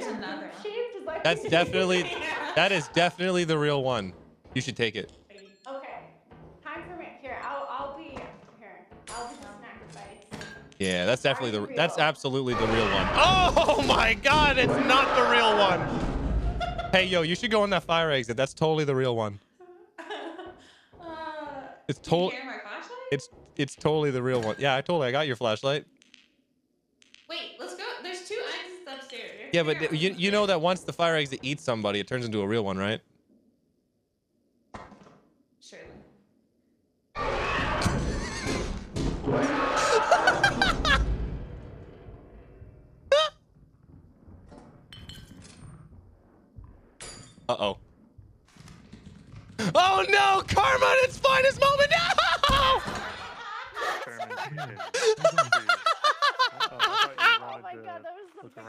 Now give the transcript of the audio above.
There's another one. Shaped is like That's definitely that is definitely the real one. You should take it. Okay. Time for me. Here, I'll I'll be here. I'll be the sacrifice. Yeah, that's definitely the Are you that's absolutely the real one. Oh my god, it's not the real one. Hey yo, you should go on that fire exit. That's totally the real one. Uh, It's totally hear my flashlight? it's it's totally the real one. Yeah, I totally I got your flashlight. Yeah, but you, you know that once the fire exit eats somebody, it turns into a real one, right? Surely. Uh-oh. Oh no! Karma at its finest moment! No! Oh my god, that was the.